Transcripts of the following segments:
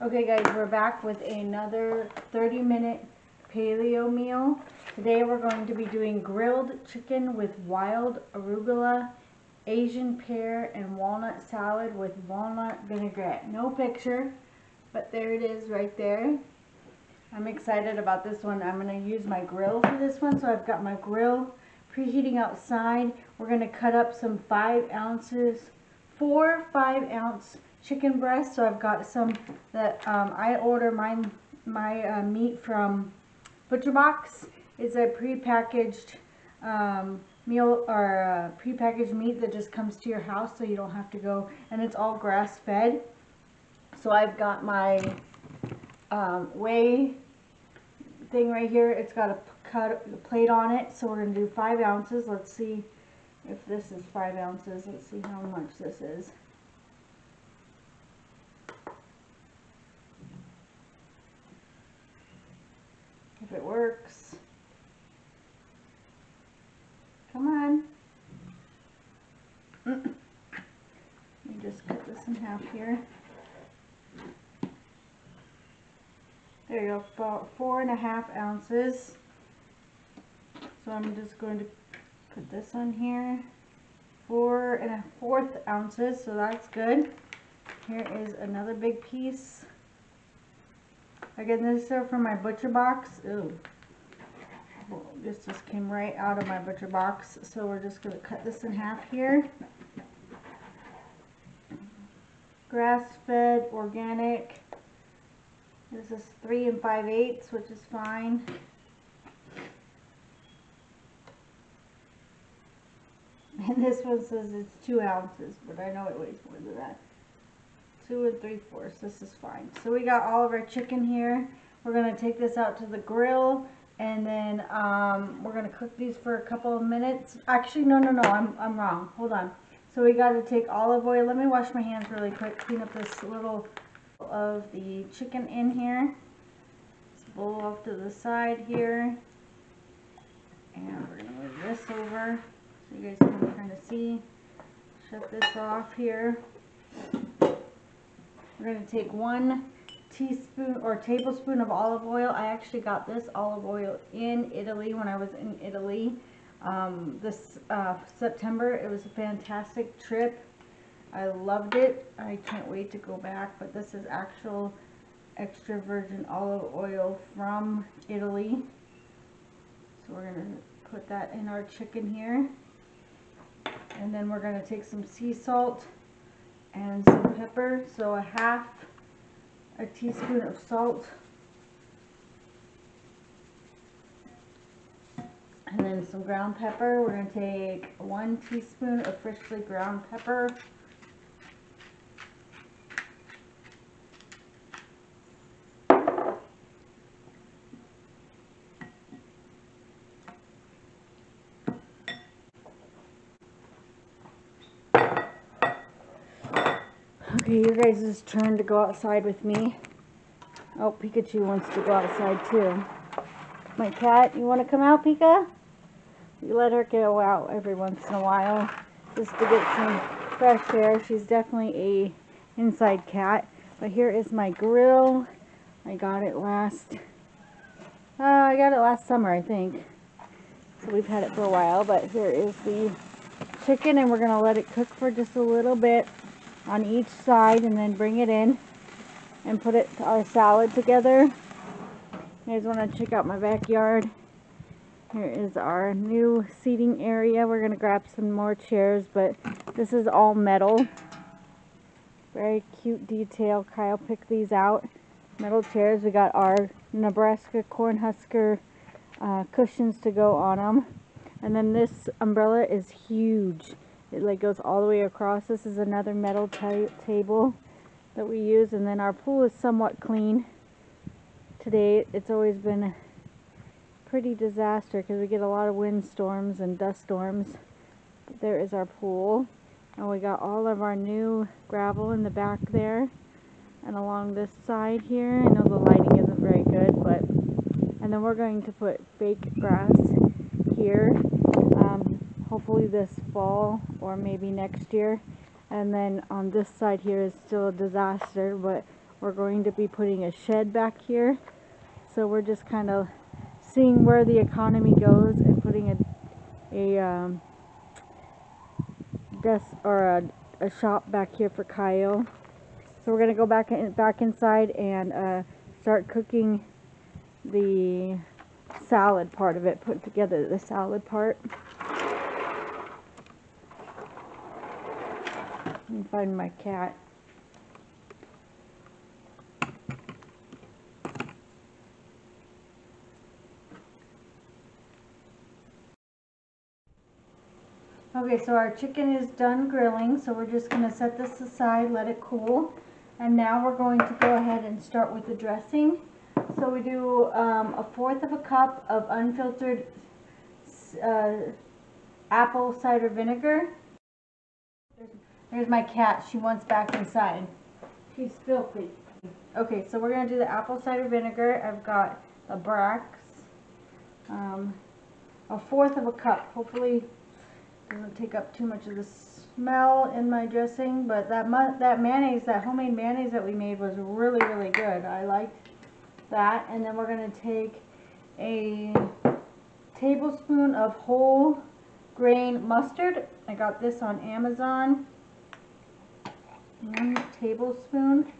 Okay guys, we're back with another 30 minute paleo meal. Today we're going to be doing grilled chicken with wild arugula, Asian pear, and walnut salad with walnut vinaigrette. No picture, but there it is right there. I'm excited about this one. I'm going to use my grill for this one. So I've got my grill preheating outside. We're going to cut up some 5 ounces, 4 5 ounce chicken breast. So I've got some that um, I order my, my uh, meat from Butcher Box. It's a prepackaged um, meal or uh, prepackaged meat that just comes to your house so you don't have to go and it's all grass fed. So I've got my um, weigh thing right here. It's got a cut a plate on it. So we're going to do five ounces. Let's see if this is five ounces. Let's see how much this is. If it works. Come on. Let me just cut this in half here. There you go, about four and a half ounces. So I'm just going to put this on here. Four and a fourth ounces, so that's good. Here is another big piece. Again, this is from my butcher box. Ooh. This just came right out of my butcher box. So we're just going to cut this in half here. Grass-fed, organic. This is 3 and 5 eighths, which is fine. And this one says it's 2 ounces, but I know it weighs more than that. 2 and 3 fourths, this is fine. So we got all of our chicken here. We're going to take this out to the grill and then um, we're to cook these for a couple of minutes. Actually, no, no, no, I'm, I'm wrong. Hold on. So we got to take olive oil. Let me wash my hands really quick, clean up this little of the chicken in here. Let's bowl off to the side here. And we're to move this over so you guys can kind of see. Shut this off here. We're to take one teaspoon or tablespoon of olive oil. I actually got this olive oil in Italy when I was in Italy um, this uh, September. It was a fantastic trip. I loved it. I can't wait to go back, but this is actual extra virgin olive oil from Italy. So we're going to put that in our chicken here. And then we're going to take some sea salt and some pepper. So a half a teaspoon of salt. And then some ground pepper. We're going to take one teaspoon of freshly ground pepper. Okay, you guys' turn to go outside with me. Oh, Pikachu wants to go outside too. My cat, you want to come out, Pika? You let her go out every once in a while just to get some fresh air. She's definitely a inside cat. But here is my grill. I got it last, uh, I got it last summer, I think. So we've had it for a while, but here is the chicken and we're going to let it cook for just a little bit on each side and then bring it in and put it our salad together. You guys want to check out my backyard. Here is our new seating area. We're going to grab some more chairs, but this is all metal. Very cute detail. Kyle picked these out. Metal chairs. We got our Nebraska Cornhusker uh, cushions to go on them. And then this umbrella is huge. It like goes all the way across. This is another metal table that we use. And then our pool is somewhat clean. Today it's always been pretty disaster because we get a lot of wind storms and dust storms. But there is our pool. And we got all of our new gravel in the back there. And along this side here. I know the lighting isn't very good, but... And then we're going to put fake grass here hopefully this fall or maybe next year and then on this side here is still a disaster but we're going to be putting a shed back here. So we're just kind of seeing where the economy goes and putting a, a um, desk or a, a shop back here for Kyle. So we're gonna go back in, back inside and uh, start cooking the salad part of it. Put together the salad part. Find my cat. Okay, so our chicken is done grilling, so we're just going to set this aside, let it cool. And now we're going to go ahead and start with the dressing. So we do um, a fourth of a cup of unfiltered uh, apple cider vinegar. There's my cat. She wants back inside. She's filthy. Okay, so we're going to do the apple cider vinegar. I've got a Bragg's, um, a fourth of a cup. Hopefully doesn't take up too much of the smell in my dressing, but that that mayonnaise, that homemade mayonnaise that we made was really, really good. I liked that. And then we're going to take a tablespoon of whole grain mustard. I got this on Amazon. One tablespoon.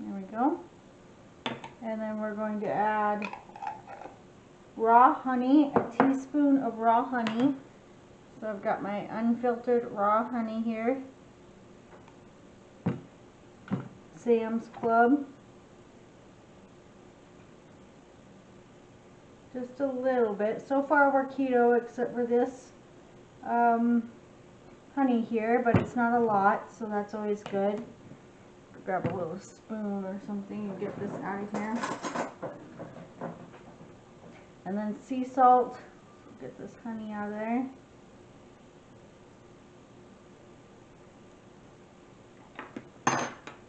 There we go. And then we're going to add raw honey, a teaspoon of raw honey. So I've got my unfiltered raw honey here. Sam's Club. Just a little bit. So far we're keto except for this um, honey here, but it's not a lot, so that's always good. Grab a little spoon or something and get this out of here. And then sea salt. Get this honey out of there.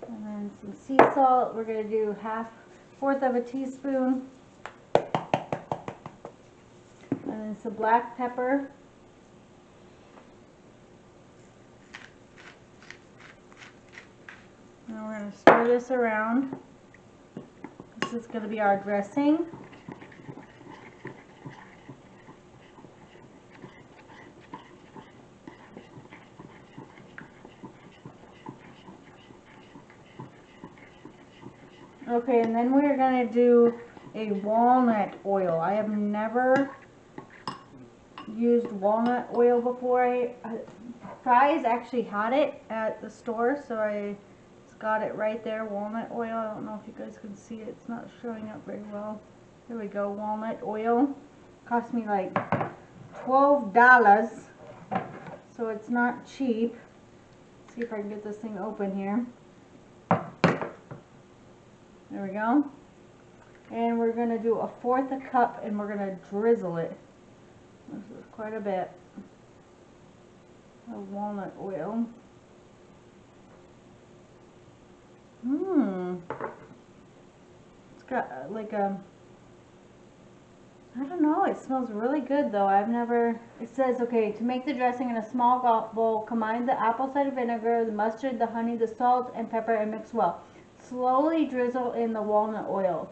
And then some sea salt. We're going to do half, fourth of a teaspoon. And then some black pepper. Now we're going to stir this around. This is going to be our dressing. Okay, and then we're going to do a walnut oil. I have never used walnut oil before. I, Fry's actually had it at the store, so I got it right there, walnut oil. I don't know if you guys can see it. It's not showing up very well. There we go, walnut oil. Cost me like $12, so it's not cheap. Let's see if I can get this thing open here. There we go. And we're going to do a fourth a cup and we're going to drizzle it. This is quite a bit of walnut oil. Mmm. It's got uh, like a, I don't know, it smells really good though. I've never, it says, okay, to make the dressing in a small bowl, combine the apple cider vinegar, the mustard, the honey, the salt, and pepper and mix well. Slowly drizzle in the walnut oil.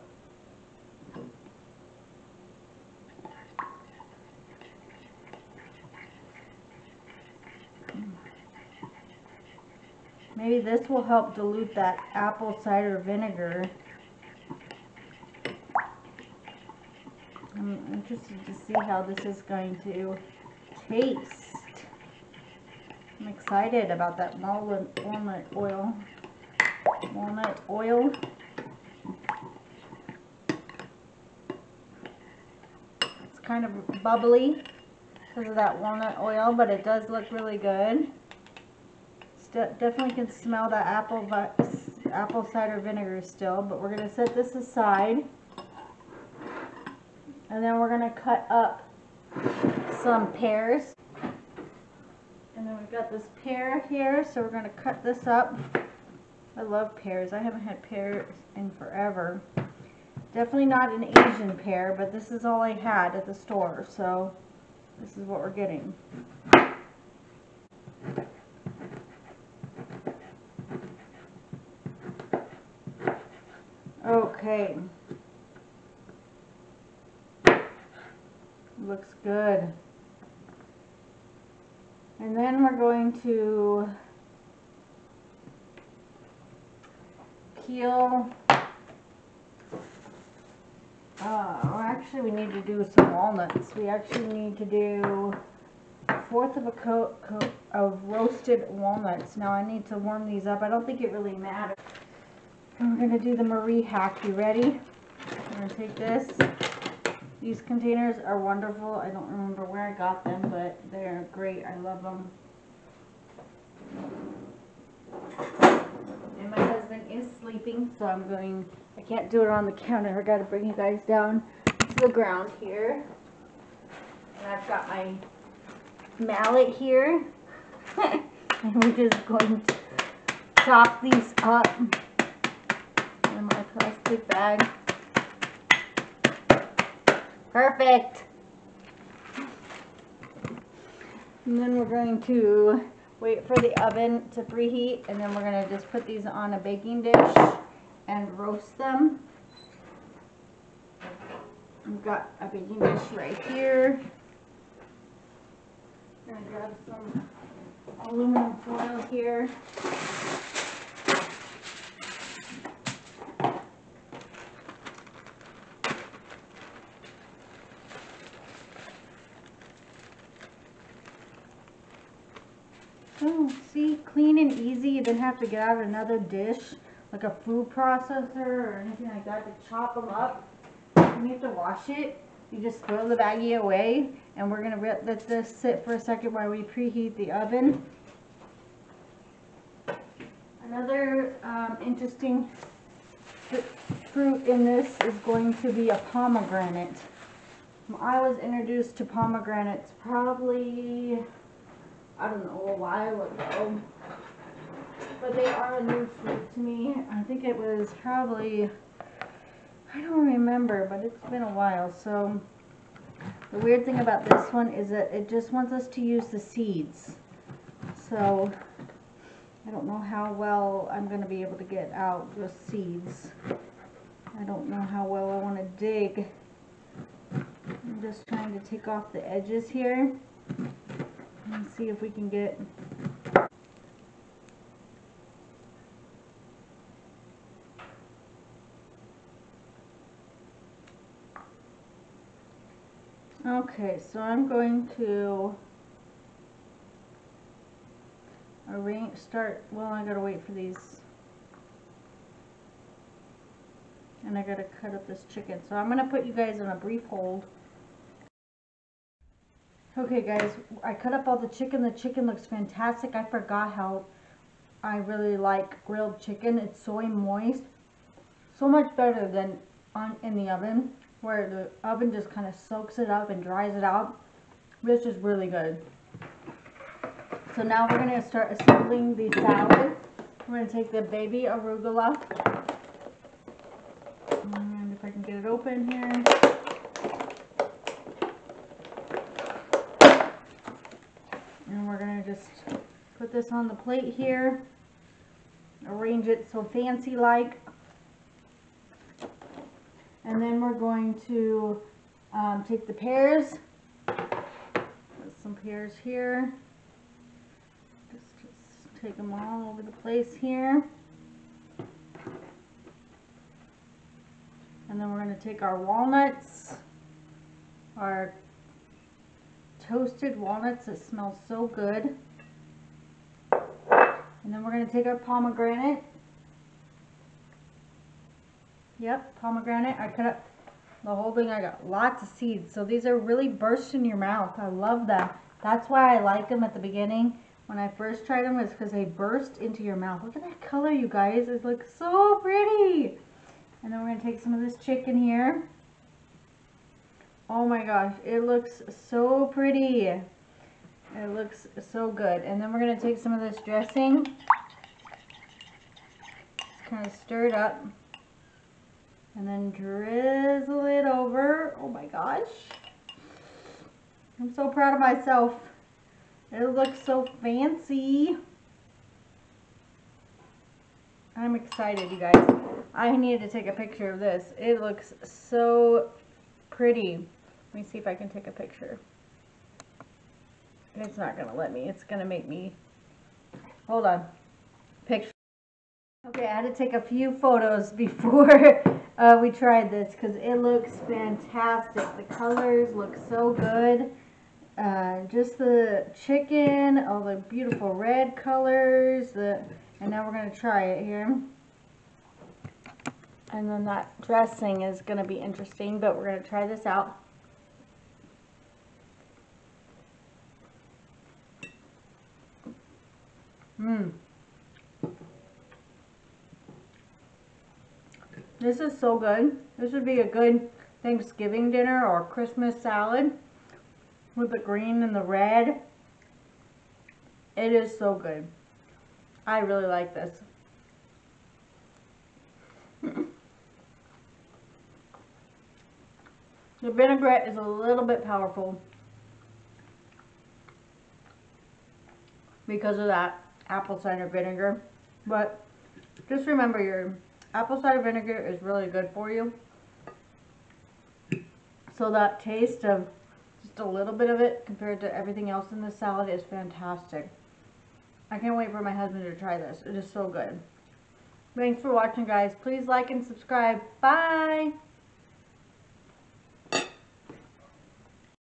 Maybe this will help dilute that apple cider vinegar. I'm interested to see how this is going to taste. I'm excited about that walnut oil walnut oil. It's kind of bubbly because of that walnut oil, but it does look really good. De definitely can smell that apple, apple cider vinegar still, but we're going to set this aside. And then we're going to cut up some pears. And then we've got this pear here, so we're going to cut this up. I love pears. I haven't had pears in forever. Definitely not an Asian pear, but this is all I had at the store, so this is what we're getting. Looks good. And then we're going to peel. Uh, well, actually, we need to do some walnuts. We actually need to do a fourth of a coat, coat of roasted walnuts. Now, I need to warm these up. I don't think it really matters. We're going to do the Marie hack. You ready? I'm going to take this. These containers are wonderful. I don't remember where I got them, but they're great. I love them. And my husband is sleeping, so I'm going, I can't do it on the counter. I gotta bring you guys down to the ground here. And I've got my mallet here. and we're just going to chop these up plastic bag. Perfect. And then we're going to wait for the oven to preheat and then we're going to just put these on a baking dish and roast them. We've got a baking dish right here. I'm going to grab some aluminum foil here. Oh, see, clean and easy. You didn't have to get out another dish, like a food processor or anything like that to chop them up. You have to wash it. You just throw the baggie away, and we're gonna let this sit for a second while we preheat the oven. Another um, interesting fruit in this is going to be a pomegranate. I was introduced to pomegranates probably I don't know, a while ago. But they are a new fruit to me. I think it was probably, I don't remember, but it's been a while. So the weird thing about this one is that it just wants us to use the seeds. So I don't know how well I'm going to be able to get out the seeds. I don't know how well I want to dig. I'm just trying to take off the edges here. Let's see if we can get Okay, so I'm going to arrange, start, well I gotta wait for these and I gotta cut up this chicken. So I'm gonna put you guys on a brief hold Okay guys, I cut up all the chicken. The chicken looks fantastic. I forgot how I really like grilled chicken. It's so moist. So much better than on in the oven where the oven just kind of soaks it up and dries it out. This is really good. So now we're going to start assembling the salad. We're going to take the baby arugula. And if I can get it open here. And we're going to just put this on the plate here. Arrange it so fancy like. And then we're going to um, take the pears. Put some pears here. Just, just take them all over the place here. And then we're going to take our walnuts, our toasted walnuts that smell so good. And then we're going to take our pomegranate. Yep, pomegranate. I cut up the whole thing. I got lots of seeds. So these are really burst in your mouth. I love them That's why I like them at the beginning. When I first tried them is because they burst into your mouth. Look at that color, you guys. It looks so pretty. And then we're to take some of this chicken here. Oh my gosh, it looks so pretty. It looks so good. And then we're going to take some of this dressing. Kind of stir it up. And then drizzle it over. Oh my gosh. I'm so proud of myself. It looks so fancy. I'm excited, you guys. I need to take a picture of this. It looks so pretty. Let me see if I can take a picture. It's not gonna let me. It's gonna make me. Hold on. Picture. Okay, I had to take a few photos before uh, we tried this because it looks fantastic. The colors look so good. Uh, just the chicken, all the beautiful red colors. The and now we're gonna try it here. And then that dressing is gonna be interesting, but we're gonna try this out. Mmm. This is so good. This would be a good Thanksgiving dinner or Christmas salad with the green and the red. It is so good. I really like this. The vinaigrette is a little bit powerful because of that apple cider vinegar. But just remember your apple cider vinegar is really good for you. So that taste of just a little bit of it compared to everything else in the salad is fantastic. I can't wait for my husband to try this. It is so good. Thanks for watching guys. Please like and subscribe. Bye!